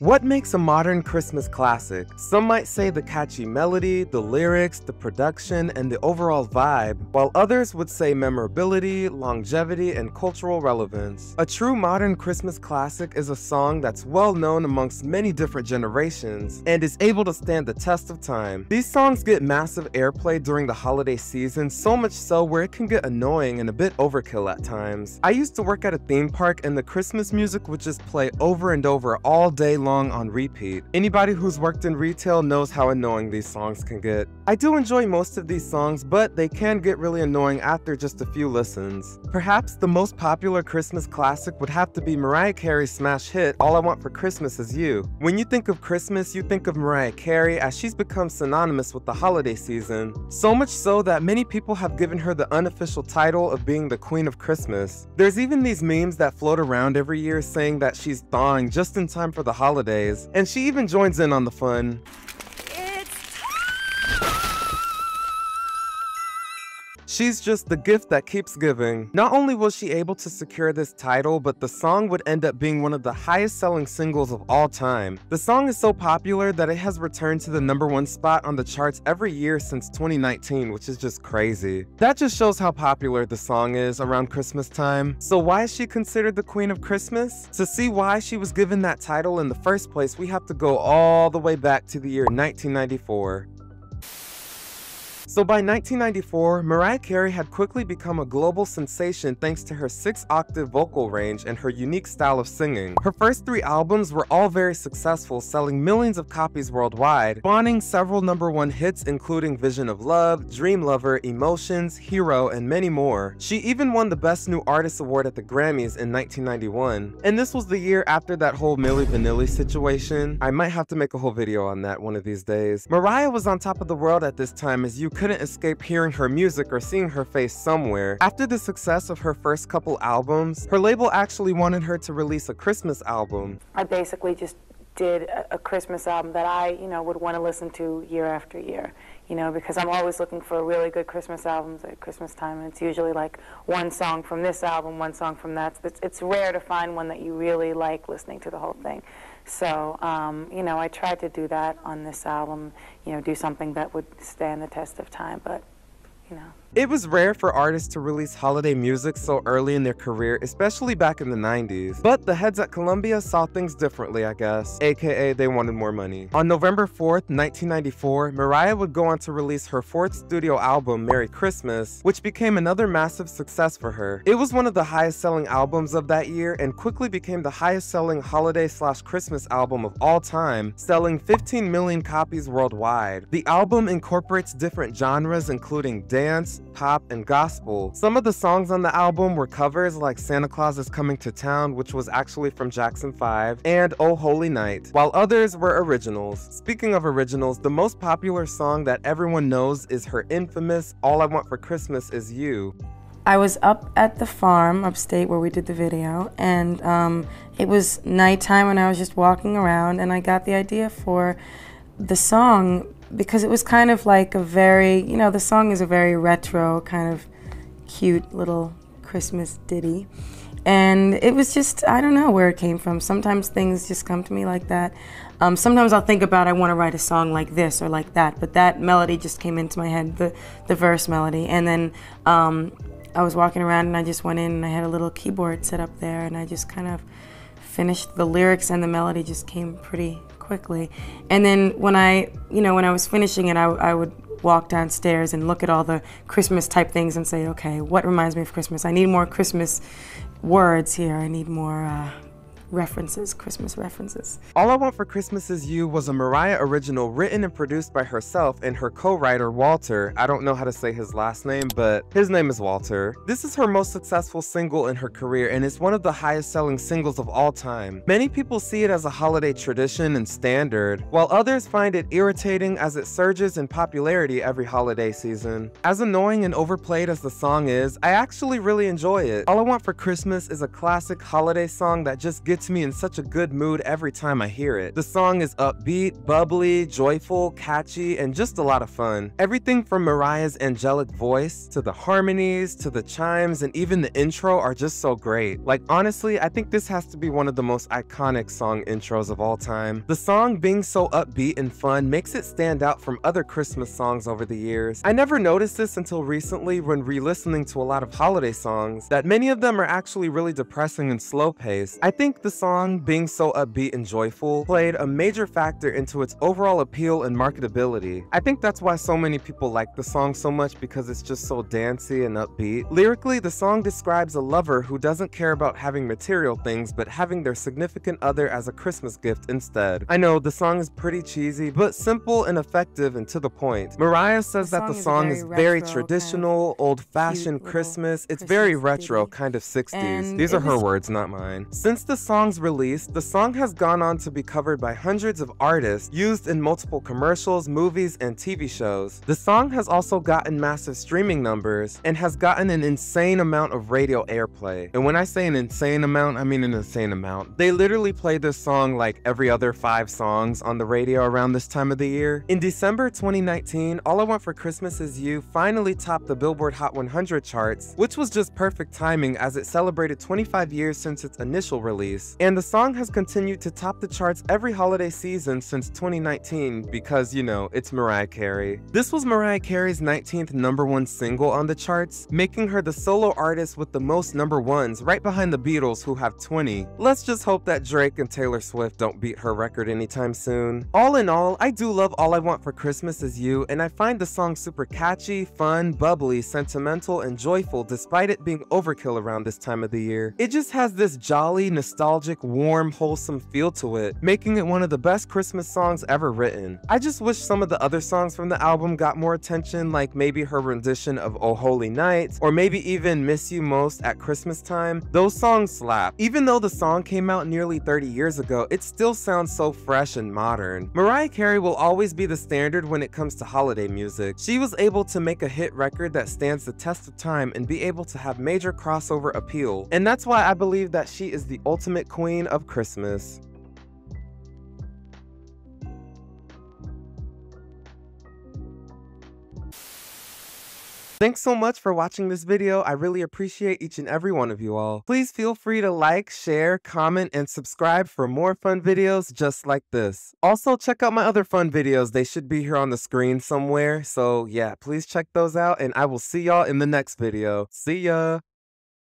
What makes a modern Christmas classic? Some might say the catchy melody, the lyrics, the production, and the overall vibe, while others would say memorability, longevity, and cultural relevance. A true modern Christmas classic is a song that's well known amongst many different generations and is able to stand the test of time. These songs get massive airplay during the holiday season, so much so where it can get annoying and a bit overkill at times. I used to work at a theme park and the Christmas music would just play over and over all day long on repeat. Anybody who's worked in retail knows how annoying these songs can get. I do enjoy most of these songs, but they can get really annoying after just a few listens. Perhaps the most popular Christmas classic would have to be Mariah Carey's smash hit, All I Want for Christmas Is You. When you think of Christmas, you think of Mariah Carey as she's become synonymous with the holiday season. So much so that many people have given her the unofficial title of being the Queen of Christmas. There's even these memes that float around every year saying that she's thawing just in time for the holidays holidays, and she even joins in on the fun. She's just the gift that keeps giving. Not only was she able to secure this title, but the song would end up being one of the highest selling singles of all time. The song is so popular that it has returned to the number one spot on the charts every year since 2019, which is just crazy. That just shows how popular the song is around Christmas time. So why is she considered the Queen of Christmas? To see why she was given that title in the first place, we have to go all the way back to the year 1994. So by 1994, Mariah Carey had quickly become a global sensation thanks to her 6-octave vocal range and her unique style of singing. Her first three albums were all very successful, selling millions of copies worldwide, spawning several number one hits including Vision of Love, Dream Lover, Emotions, Hero, and many more. She even won the Best New Artist Award at the Grammys in 1991. And this was the year after that whole Milli Vanilli situation. I might have to make a whole video on that one of these days. Mariah was on top of the world at this time as you couldn't escape hearing her music or seeing her face somewhere. After the success of her first couple albums, her label actually wanted her to release a Christmas album. I basically just did a, Christmas album that I, you know, would want to listen to year after year, you know, because I'm always looking for really good Christmas albums at Christmas time, and it's usually like one song from this album, one song from that. It's, it's rare to find one that you really like listening to the whole thing. So, um, you know, I tried to do that on this album, you know, do something that would stand the test of time, but, you know. It was rare for artists to release holiday music so early in their career, especially back in the 90s. But the heads at Columbia saw things differently, I guess, aka they wanted more money. On November 4th, 1994, Mariah would go on to release her fourth studio album, Merry Christmas, which became another massive success for her. It was one of the highest selling albums of that year and quickly became the highest selling holiday slash Christmas album of all time, selling 15 million copies worldwide. The album incorporates different genres including dance, pop, and gospel. Some of the songs on the album were covers like Santa Claus is Coming to Town, which was actually from Jackson 5, and Oh Holy Night, while others were originals. Speaking of originals, the most popular song that everyone knows is her infamous All I Want for Christmas Is You. I was up at the farm upstate where we did the video, and um, it was nighttime and I was just walking around, and I got the idea for the song because it was kind of like a very, you know, the song is a very retro, kind of cute little Christmas ditty. And it was just, I don't know where it came from. Sometimes things just come to me like that. Um, sometimes I'll think about I want to write a song like this or like that, but that melody just came into my head, the, the verse melody. And then um, I was walking around and I just went in and I had a little keyboard set up there and I just kind of finished the lyrics and the melody just came pretty quickly. And then when I, you know, when I was finishing it, I, I would walk downstairs and look at all the Christmas type things and say, okay, what reminds me of Christmas? I need more Christmas words here. I need more uh, references, Christmas references. All I Want for Christmas Is You was a Mariah original written and produced by herself and her co-writer Walter. I don't know how to say his last name, but his name is Walter. This is her most successful single in her career and it's one of the highest selling singles of all time. Many people see it as a holiday tradition and standard, while others find it irritating as it surges in popularity every holiday season. As annoying and overplayed as the song is, I actually really enjoy it. All I Want for Christmas is a classic holiday song that just gives gets me in such a good mood every time I hear it. The song is upbeat, bubbly, joyful, catchy, and just a lot of fun. Everything from Mariah's angelic voice, to the harmonies, to the chimes, and even the intro are just so great. Like honestly, I think this has to be one of the most iconic song intros of all time. The song being so upbeat and fun makes it stand out from other Christmas songs over the years. I never noticed this until recently when re-listening to a lot of holiday songs, that many of them are actually really depressing and slow paced. I think the song, being so upbeat and joyful, played a major factor into its overall appeal and marketability. I think that's why so many people like the song so much because it's just so dancey and upbeat. Lyrically, the song describes a lover who doesn't care about having material things but having their significant other as a Christmas gift instead. I know the song is pretty cheesy, but simple and effective and to the point. Mariah says The that the song is very is very retro, kind of traditional, old-fashioned Christmas. It's very retro, ditty. kind of 60s. And These are her words, not mine. Since the song's release, the song has gone on to be covered by hundreds of artists, used in multiple commercials, movies, and TV shows. The song has also gotten massive streaming numbers and has gotten an insane amount of radio airplay. And when I say an insane amount, I mean an insane amount. They literally play this song like every other five songs on the radio around this time of the year. In December 2019, All I Want for Christmas Is You finally topped the Billboard Hot 100 charts, which was just perfect timing as it celebrated 25 years since its initial release. And the song has continued to top the charts every holiday season since 2019 because, you know, it's Mariah Carey. This was Mariah Carey's 19th number one single on the charts, making her the solo artist with the most number ones, right behind the Beatles who have 20. Let's just hope that Drake and Taylor Swift don't beat her record anytime soon. All in all, I do love All I Want for Christmas Is You, and I find the song super catchy, fun, bubbly, sentimental, and joyful despite it being overkill around this time of the year. It just has this jolly, nostalgic, warm, wholesome feel to it, making it one of the best Christmas songs ever written. I just wish some of the other songs from the album got more attention, like maybe her rendition of Oh Holy Night, or maybe even Miss You Most at Christmas Time. Those songs slap. Even though the song came out nearly 30 years ago, it still sounds so fresh and modern. Mariah Carey will always be the standard when it comes to holiday music. She was able to make a hit record that stands the test of time and be able to have major crossover appeal. And that's why I believe that she is the ultimate queen of Christmas. Thanks so much for watching this video. I really appreciate each and every one of you all. Please feel free to like, share, comment, and subscribe for more fun videos just like this. Also, check out my other fun videos. They should be here on the screen somewhere. So yeah, please check those out and I will see y'all in the next video. See ya!